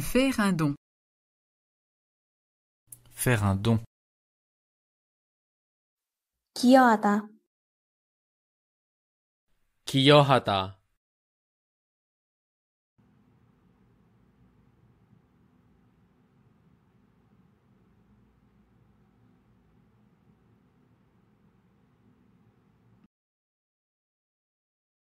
Faire un don. Faire un don. 기여하다, 기여하다,